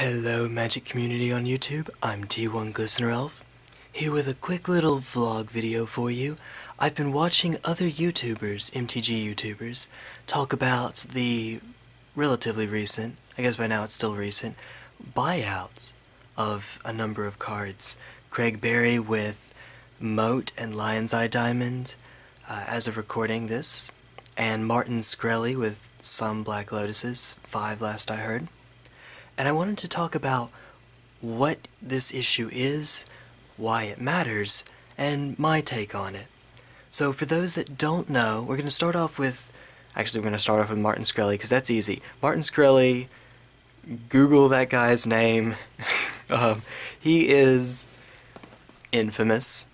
Hello Magic community on YouTube, I'm T1 Glistener Elf, here with a quick little vlog video for you. I've been watching other YouTubers, MTG YouTubers, talk about the relatively recent, I guess by now it's still recent, buyouts of a number of cards. Craig Berry with Moat and Lion's Eye Diamond, uh, as of recording this, and Martin Shkreli with some Black Lotuses, five last I heard. And I wanted to talk about what this issue is, why it matters, and my take on it. So for those that don't know, we're going to start off with, actually we're going to start off with Martin Shkreli, because that's easy. Martin Shkreli, Google that guy's name. um, he is infamous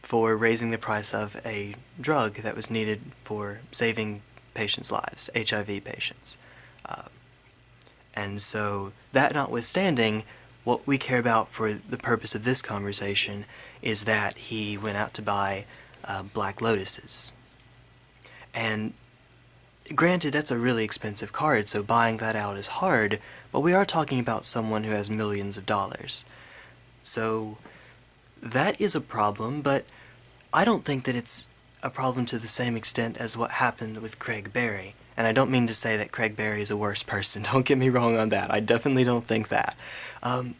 for raising the price of a drug that was needed for saving patients' lives, HIV patients. Uh, and so, that notwithstanding, what we care about for the purpose of this conversation is that he went out to buy uh, Black Lotuses. And granted, that's a really expensive card, so buying that out is hard, but we are talking about someone who has millions of dollars. So, that is a problem, but I don't think that it's a problem to the same extent as what happened with Craig Berry. And I don't mean to say that Craig Berry is a worse person. Don't get me wrong on that. I definitely don't think that. Um,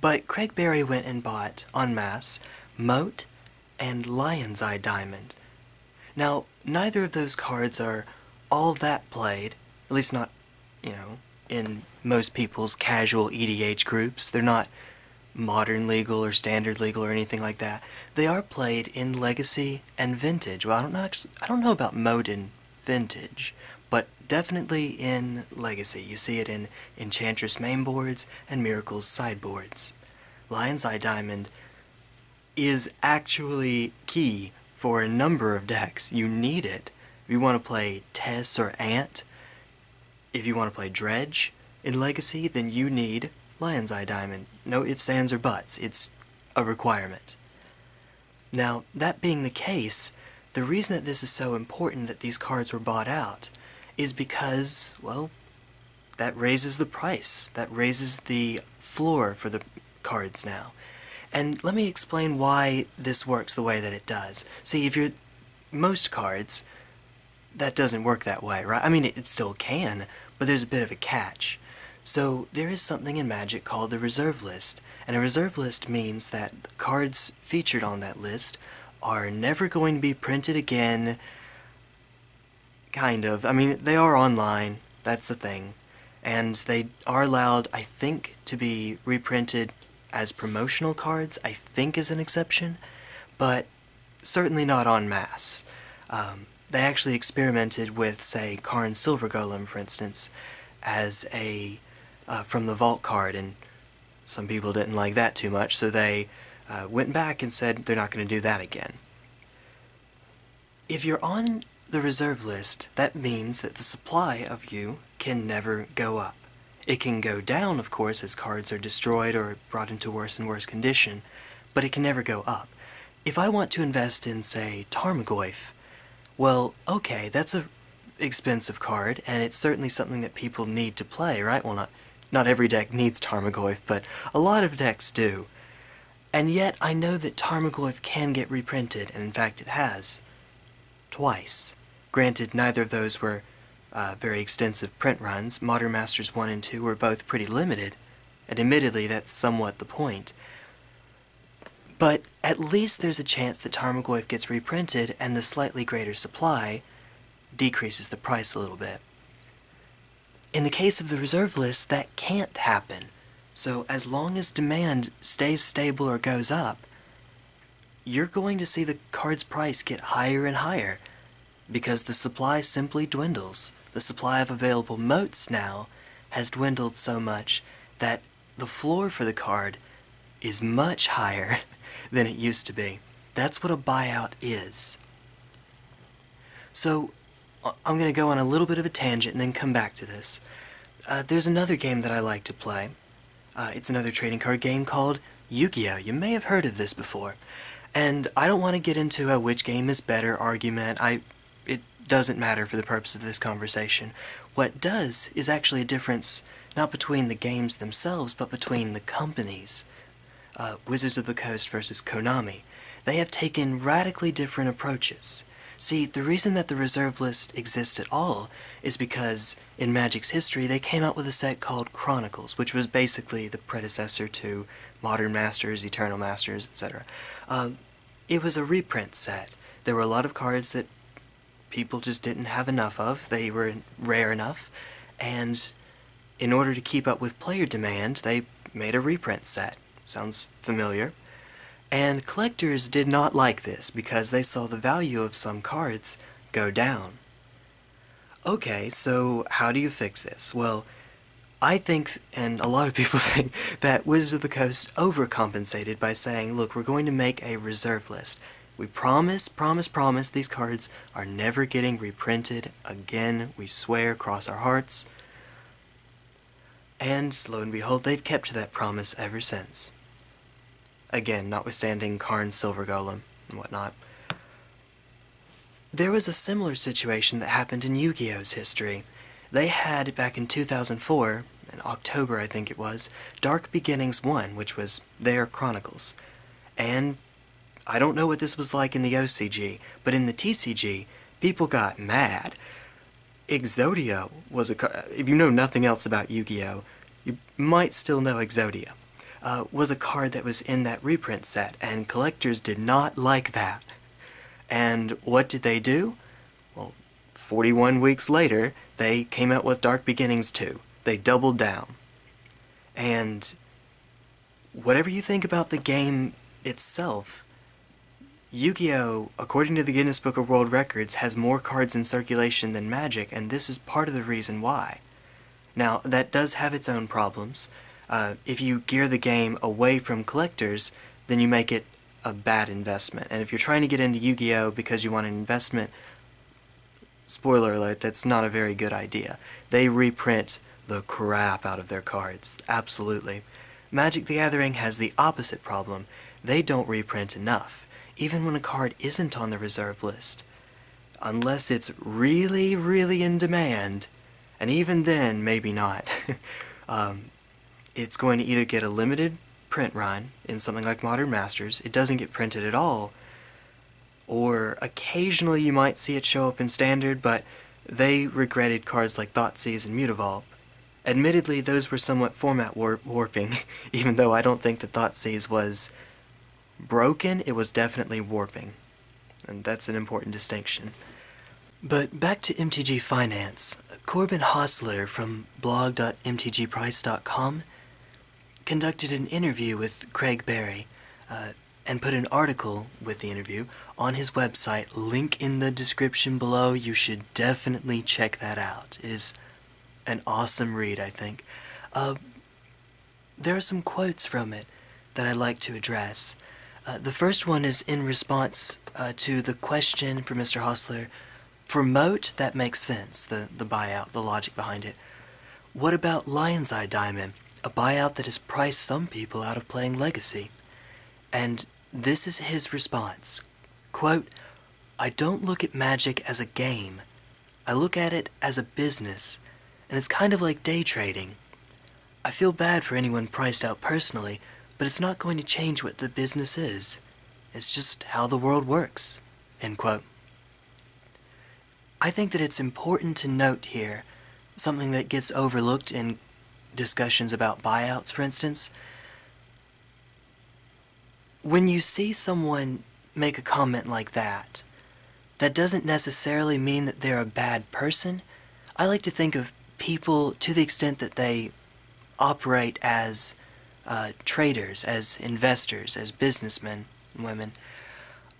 but Craig Berry went and bought, en masse, Moat and Lion's Eye Diamond. Now, neither of those cards are all that played, at least not, you know, in most people's casual EDH groups. They're not modern legal or standard legal or anything like that. They are played in Legacy and Vintage. Well, I don't know. I don't know about Moat in Vintage, but definitely in Legacy. You see it in Enchantress mainboards and Miracle's sideboards. Lion's Eye Diamond is actually key for a number of decks. You need it. If you want to play TES or Ant, if you want to play Dredge in Legacy, then you need Lion's Eye Diamond. No ifs, ands, or buts. It's a requirement. Now, that being the case, the reason that this is so important that these cards were bought out is because, well, that raises the price. That raises the floor for the cards now. And let me explain why this works the way that it does. See, if you're most cards, that doesn't work that way, right? I mean, it, it still can, but there's a bit of a catch. So there is something in Magic called the reserve list, and a reserve list means that cards featured on that list are never going to be printed again. Kind of. I mean, they are online, that's the thing. And they are allowed, I think, to be reprinted as promotional cards, I think is an exception, but certainly not en masse. Um, they actually experimented with, say, Karn Silver Golem, for instance, as a uh, from the vault card, and some people didn't like that too much, so they uh, went back and said they're not going to do that again. If you're on the reserve list, that means that the supply of you can never go up. It can go down, of course, as cards are destroyed or brought into worse and worse condition, but it can never go up. If I want to invest in, say, Tarmogoyf, well, okay, that's a expensive card, and it's certainly something that people need to play, right? Well, not not every deck needs Tarmogoyf, but a lot of decks do. And yet, I know that Tarmogoyf can get reprinted, and in fact it has. Twice. Granted, neither of those were uh, very extensive print runs. Modern Masters 1 and 2 were both pretty limited, and admittedly that's somewhat the point. But at least there's a chance that Tarmogoyf gets reprinted, and the slightly greater supply decreases the price a little bit. In the case of the reserve list, that can't happen. So as long as demand stays stable or goes up, you're going to see the card's price get higher and higher because the supply simply dwindles. The supply of available moats now has dwindled so much that the floor for the card is much higher than it used to be. That's what a buyout is. So I'm going to go on a little bit of a tangent and then come back to this. Uh, there's another game that I like to play. Uh, it's another trading card game called Yu-Gi-Oh! You may have heard of this before. And I don't want to get into a which game is better argument. I, It doesn't matter for the purpose of this conversation. What does is actually a difference not between the games themselves, but between the companies. Uh, Wizards of the Coast versus Konami. They have taken radically different approaches. See, the reason that the reserve list exists at all is because in Magic's history they came out with a set called Chronicles, which was basically the predecessor to Modern Masters, Eternal Masters, etc. Um, it was a reprint set. There were a lot of cards that people just didn't have enough of. They were rare enough, and in order to keep up with player demand, they made a reprint set. Sounds familiar? And collectors did not like this because they saw the value of some cards go down. Okay, so how do you fix this? Well, I think, and a lot of people think, that Wizards of the Coast overcompensated by saying, look, we're going to make a reserve list. We promise, promise, promise these cards are never getting reprinted again. We swear, cross our hearts. And lo and behold, they've kept to that promise ever since. Again, notwithstanding Karn's Silver Golem and whatnot. There was a similar situation that happened in Yu-Gi-Oh's history. They had, back in 2004, in October I think it was, Dark Beginnings 1, which was their Chronicles. And I don't know what this was like in the OCG, but in the TCG, people got mad. Exodia was a... if you know nothing else about Yu-Gi-Oh, you might still know Exodia uh, was a card that was in that reprint set, and collectors did not like that. And what did they do? Well, 41 weeks later, they came out with Dark Beginnings 2. They doubled down. And whatever you think about the game itself, Yu-Gi-Oh!, according to the Guinness Book of World Records, has more cards in circulation than Magic, and this is part of the reason why. Now, that does have its own problems. Uh, if you gear the game away from collectors, then you make it a bad investment. And if you're trying to get into Yu-Gi-Oh! because you want an investment, spoiler alert, that's not a very good idea. They reprint the crap out of their cards, absolutely. Magic the Gathering has the opposite problem. They don't reprint enough, even when a card isn't on the reserve list. Unless it's really, really in demand, and even then, maybe not. um, it's going to either get a limited print run in something like Modern Masters, it doesn't get printed at all, or occasionally you might see it show up in Standard, but they regretted cards like Thoughtseize and Mutavault. Admittedly, those were somewhat format warp warping, even though I don't think that Thoughtseize was broken, it was definitely warping. And that's an important distinction. But back to MTG Finance. Corbin Hosler from blog.mtgprice.com conducted an interview with Craig Berry uh, and put an article with the interview on his website. Link in the description below. You should definitely check that out. It is an awesome read, I think. Uh, there are some quotes from it that I'd like to address. Uh, the first one is in response uh, to the question from Mr. Hosler. For Moat, that makes sense, the, the buyout, the logic behind it. What about Lion's Eye Diamond? A buyout that has priced some people out of playing Legacy. And this is his response. Quote, I don't look at Magic as a game. I look at it as a business, and it's kind of like day trading. I feel bad for anyone priced out personally, but it's not going to change what the business is. It's just how the world works. End quote. I think that it's important to note here something that gets overlooked in discussions about buyouts, for instance, when you see someone make a comment like that, that doesn't necessarily mean that they're a bad person. I like to think of people to the extent that they operate as uh, traders, as investors, as businessmen and women.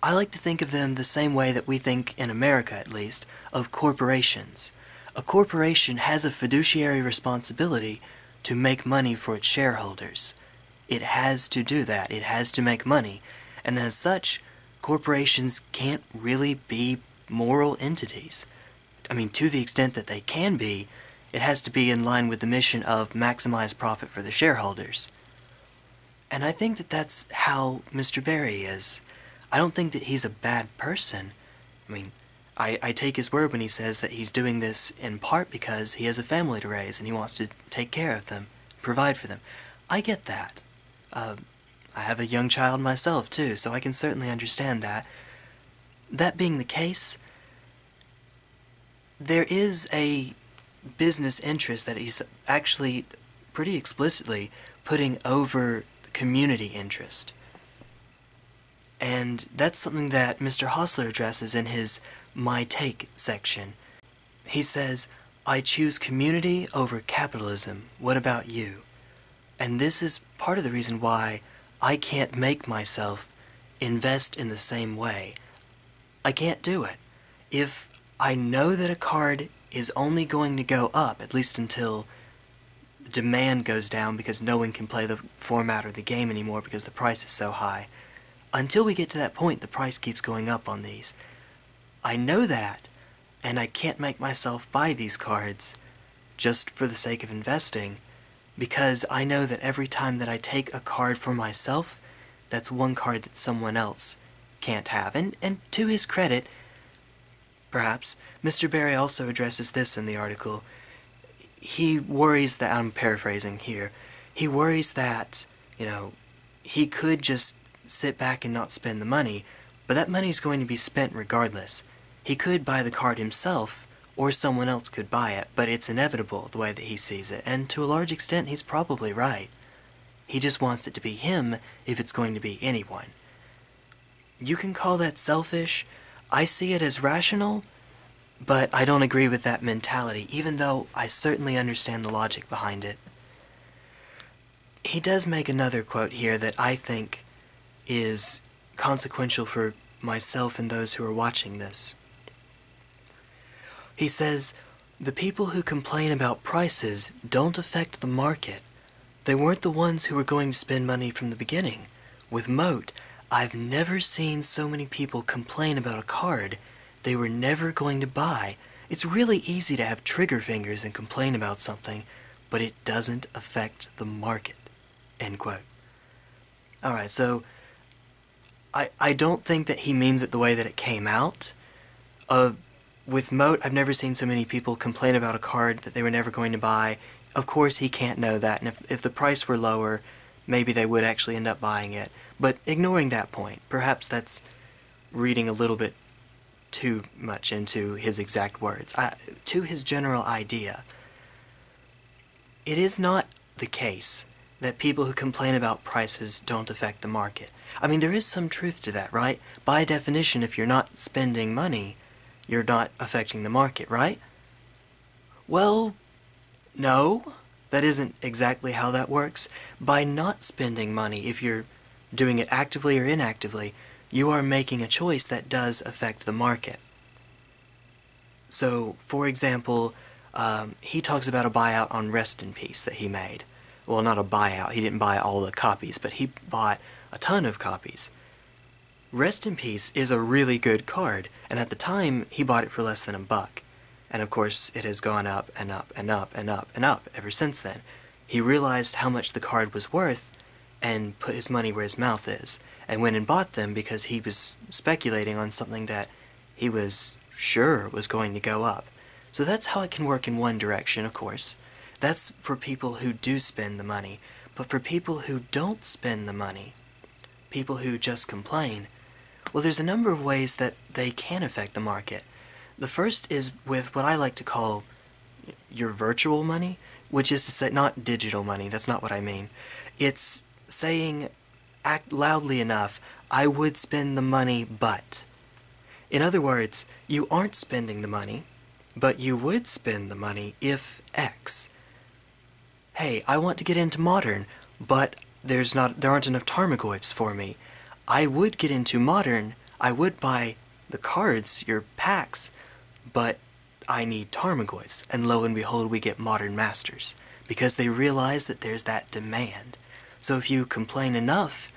I like to think of them the same way that we think, in America at least, of corporations. A corporation has a fiduciary responsibility to make money for its shareholders. It has to do that. It has to make money. And as such, corporations can't really be moral entities. I mean, to the extent that they can be, it has to be in line with the mission of maximize profit for the shareholders. And I think that that's how Mr. Berry is. I don't think that he's a bad person. I mean, I, I take his word when he says that he's doing this in part because he has a family to raise and he wants to take care of them, provide for them. I get that. Uh, I have a young child myself, too, so I can certainly understand that. That being the case, there is a business interest that he's actually pretty explicitly putting over the community interest. And that's something that Mr. Hosler addresses in his My Take section. He says, I choose community over capitalism. What about you? And this is part of the reason why I can't make myself invest in the same way. I can't do it. If I know that a card is only going to go up, at least until demand goes down because no one can play the format or the game anymore because the price is so high, until we get to that point, the price keeps going up on these. I know that, and I can't make myself buy these cards just for the sake of investing, because I know that every time that I take a card for myself, that's one card that someone else can't have. And, and to his credit, perhaps, Mr. Berry also addresses this in the article. He worries that, I'm paraphrasing here, he worries that, you know, he could just sit back and not spend the money, but that money's going to be spent regardless. He could buy the card himself, or someone else could buy it, but it's inevitable the way that he sees it, and to a large extent he's probably right. He just wants it to be him if it's going to be anyone. You can call that selfish. I see it as rational, but I don't agree with that mentality, even though I certainly understand the logic behind it. He does make another quote here that I think is consequential for myself and those who are watching this. He says, The people who complain about prices don't affect the market. They weren't the ones who were going to spend money from the beginning. With Moat, I've never seen so many people complain about a card they were never going to buy. It's really easy to have trigger fingers and complain about something, but it doesn't affect the market. End quote. Alright, so I, I don't think that he means it the way that it came out. Uh, with Moat, I've never seen so many people complain about a card that they were never going to buy. Of course, he can't know that, and if, if the price were lower, maybe they would actually end up buying it. But ignoring that point, perhaps that's reading a little bit too much into his exact words. I, to his general idea, it is not the case that people who complain about prices don't affect the market. I mean, there is some truth to that, right? By definition, if you're not spending money, you're not affecting the market, right? Well, no, that isn't exactly how that works. By not spending money, if you're doing it actively or inactively, you are making a choice that does affect the market. So, for example, um, he talks about a buyout on Rest in Peace that he made. Well, not a buyout, he didn't buy all the copies, but he bought a ton of copies. Rest in Peace is a really good card, and at the time, he bought it for less than a buck. And of course, it has gone up and up and up and up and up ever since then. He realized how much the card was worth and put his money where his mouth is, and went and bought them because he was speculating on something that he was sure was going to go up. So that's how it can work in one direction, of course. That's for people who do spend the money. But for people who don't spend the money, people who just complain, well, there's a number of ways that they can affect the market. The first is with what I like to call your virtual money, which is to say, not digital money, that's not what I mean. It's saying act loudly enough, I would spend the money, but. In other words, you aren't spending the money, but you would spend the money if X. Hey, I want to get into modern, but there's not there aren't enough Tarmogoyfs for me. I would get into modern, I would buy the cards, your packs, but I need Tarmogoyfs, and lo and behold we get modern masters, because they realize that there's that demand. So if you complain enough,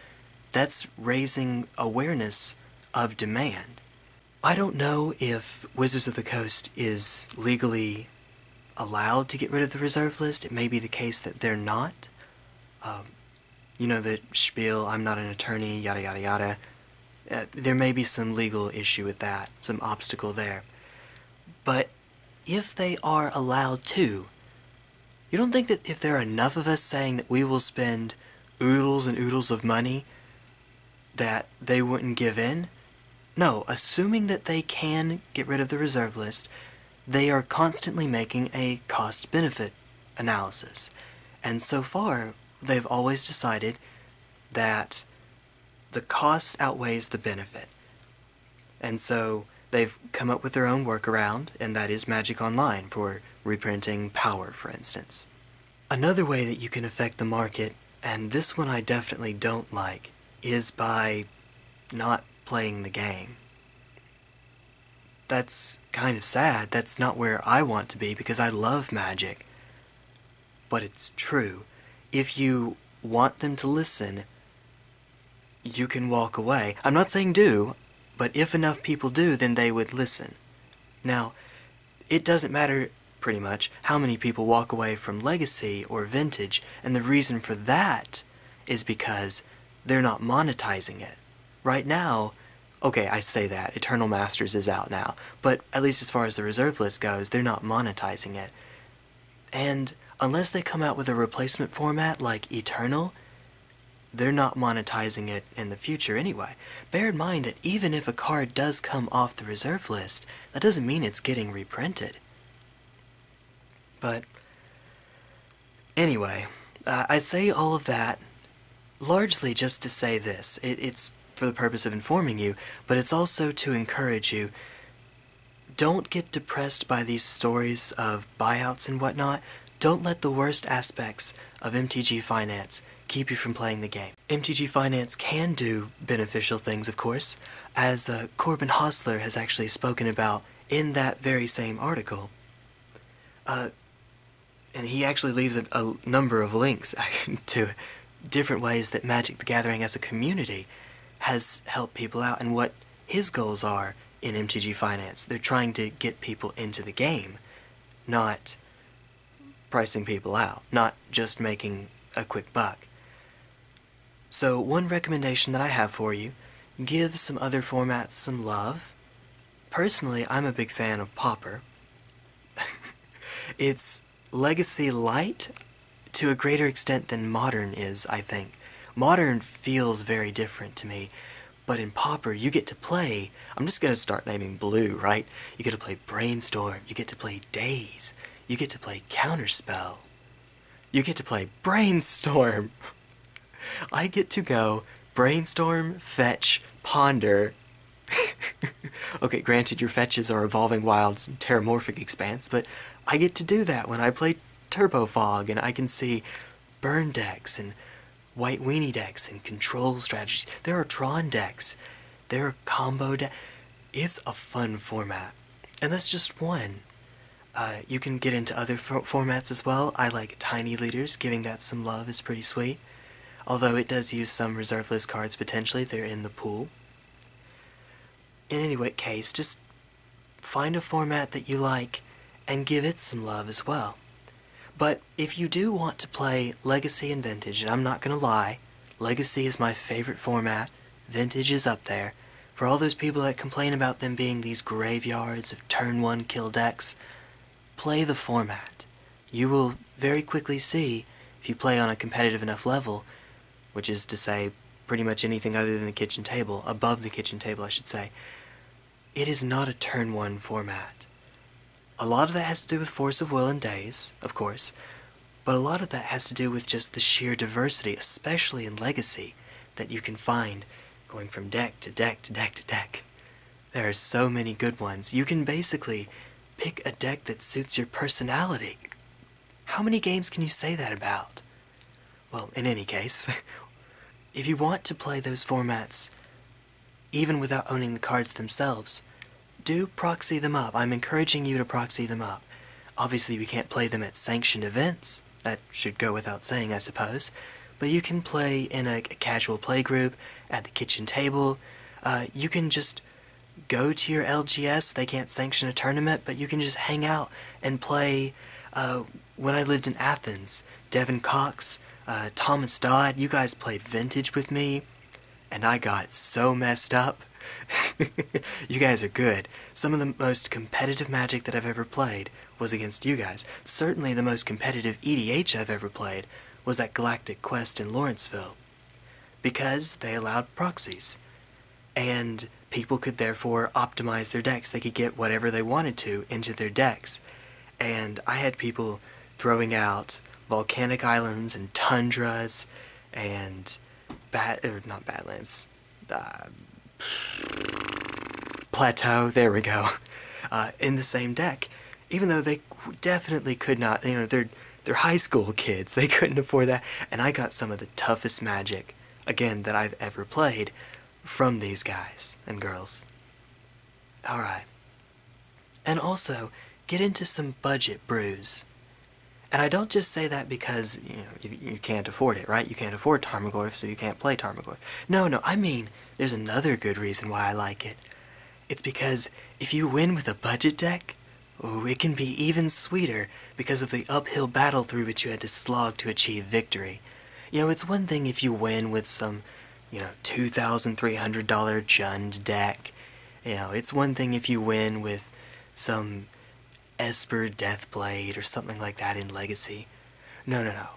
that's raising awareness of demand. I don't know if Wizards of the Coast is legally allowed to get rid of the reserve list. It may be the case that they're not. Um, you know, the spiel, I'm not an attorney, yada yada yada. Uh, there may be some legal issue with that, some obstacle there. But if they are allowed to, you don't think that if there are enough of us saying that we will spend oodles and oodles of money, that they wouldn't give in? No, assuming that they can get rid of the reserve list, they are constantly making a cost benefit analysis. And so far, they've always decided that the cost outweighs the benefit. And so they've come up with their own workaround, and that is Magic Online for reprinting power, for instance. Another way that you can affect the market, and this one I definitely don't like, is by not playing the game. That's kind of sad. That's not where I want to be because I love magic. But it's true. If you want them to listen, you can walk away. I'm not saying do, but if enough people do, then they would listen. Now, it doesn't matter pretty much how many people walk away from legacy or vintage, and the reason for that is because they're not monetizing it. Right now, okay, I say that, Eternal Masters is out now, but at least as far as the reserve list goes, they're not monetizing it. And unless they come out with a replacement format like Eternal, they're not monetizing it in the future anyway. Bear in mind that even if a card does come off the reserve list, that doesn't mean it's getting reprinted. But, anyway, uh, I say all of that largely just to say this. It, it's for the purpose of informing you, but it's also to encourage you. Don't get depressed by these stories of buyouts and whatnot. Don't let the worst aspects of MTG Finance keep you from playing the game. MTG Finance can do beneficial things, of course, as uh, Corbin Hosler has actually spoken about in that very same article. Uh, and he actually leaves a, a number of links to different ways that Magic the Gathering as a community has helped people out and what his goals are in MTG Finance. They're trying to get people into the game, not pricing people out, not just making a quick buck. So one recommendation that I have for you, give some other formats some love. Personally, I'm a big fan of Pauper. it's Legacy Light to a greater extent than Modern is, I think. Modern feels very different to me, but in Pauper, you get to play, I'm just going to start naming Blue, right? You get to play Brainstorm, you get to play Daze. you get to play Counterspell, you get to play Brainstorm. I get to go brainstorm, fetch, ponder. okay, granted, your fetches are evolving wilds and terramorphic expanse, but I get to do that when I play Turbo Fog, and I can see burn decks and white weenie decks and control strategies. There are Tron decks. There are combo decks. It's a fun format. And that's just one. Uh, you can get into other formats as well. I like Tiny Leaders. Giving that some love is pretty sweet. Although it does use some reserve list cards potentially, they're in the pool. In any case, just find a format that you like and give it some love as well. But if you do want to play Legacy and Vintage, and I'm not going to lie, Legacy is my favorite format, Vintage is up there. For all those people that complain about them being these graveyards of turn 1 kill decks, play the format. You will very quickly see, if you play on a competitive enough level, which is to say pretty much anything other than the kitchen table, above the kitchen table I should say, it is not a turn one format. A lot of that has to do with force of will and Daze, of course, but a lot of that has to do with just the sheer diversity, especially in Legacy, that you can find going from deck to deck to deck to deck. There are so many good ones. You can basically pick a deck that suits your personality. How many games can you say that about? Well, in any case, if you want to play those formats, even without owning the cards themselves, do proxy them up. I'm encouraging you to proxy them up. Obviously, we can't play them at sanctioned events. That should go without saying, I suppose. But you can play in a, a casual play group, at the kitchen table. Uh, you can just go to your LGS. They can't sanction a tournament, but you can just hang out and play. Uh, when I lived in Athens, Devin Cox, uh, Thomas Dodd, you guys played Vintage with me, and I got so messed up. you guys are good. Some of the most competitive Magic that I've ever played was against you guys. Certainly the most competitive EDH I've ever played was at Galactic Quest in Lawrenceville. Because they allowed proxies. And people could therefore optimize their decks. They could get whatever they wanted to into their decks. And I had people throwing out volcanic islands and tundras and bat or not badlands uh, plateau there we go. Uh, in the same deck. Even though they definitely could not you know they're they're high school kids. They couldn't afford that. And i got some of the toughest magic again that i've ever played from these guys and girls. Alright and also get into some budget brews and I don't just say that because, you know, you, you can't afford it, right? You can't afford Tarmogoyf, so you can't play Tarmogoyf. No, no, I mean, there's another good reason why I like it. It's because if you win with a budget deck, ooh, it can be even sweeter because of the uphill battle through which you had to slog to achieve victory. You know, it's one thing if you win with some, you know, $2,300 Jund deck. You know, it's one thing if you win with some Esper Deathblade or something like that in Legacy. No, no, no.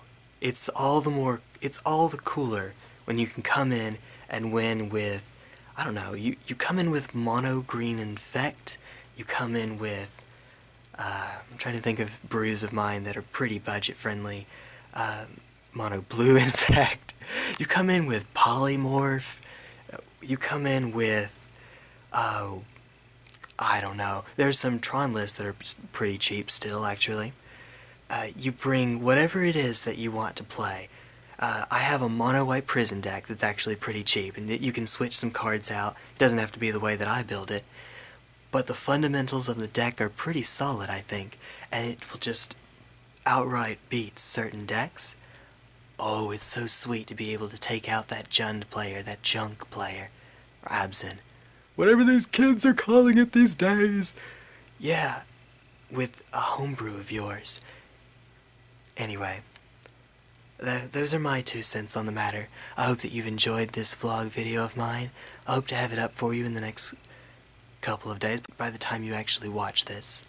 It's all the more, it's all the cooler when you can come in and win with, I don't know, you, you come in with Mono Green Infect, you come in with, uh, I'm trying to think of brews of mine that are pretty budget friendly, um, Mono Blue Infect, you come in with Polymorph, you come in with, oh, I don't know. There's some Tron lists that are pretty cheap still, actually. Uh, you bring whatever it is that you want to play. Uh, I have a mono white prison deck that's actually pretty cheap, and you can switch some cards out. It doesn't have to be the way that I build it. But the fundamentals of the deck are pretty solid, I think, and it will just outright beat certain decks. Oh, it's so sweet to be able to take out that Jund player, that Junk player, or whatever these kids are calling it these days. Yeah, with a homebrew of yours. Anyway, th those are my two cents on the matter. I hope that you've enjoyed this vlog video of mine. I hope to have it up for you in the next couple of days, by the time you actually watch this.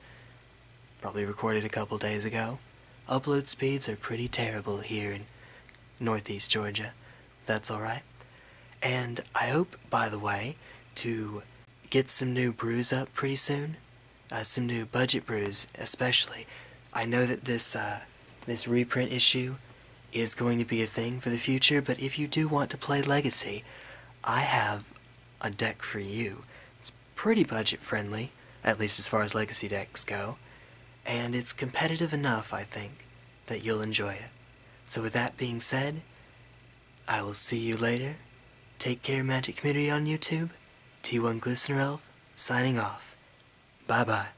Probably recorded a couple days ago. Upload speeds are pretty terrible here in northeast Georgia. That's alright. And I hope, by the way, to get some new brews up pretty soon. Uh, some new budget brews, especially. I know that this uh, this reprint issue is going to be a thing for the future, but if you do want to play Legacy, I have a deck for you. It's pretty budget friendly, at least as far as Legacy decks go, and it's competitive enough, I think, that you'll enjoy it. So with that being said, I will see you later. Take care, Magic Community on YouTube. T1 Glistener Elf, signing off. Bye bye.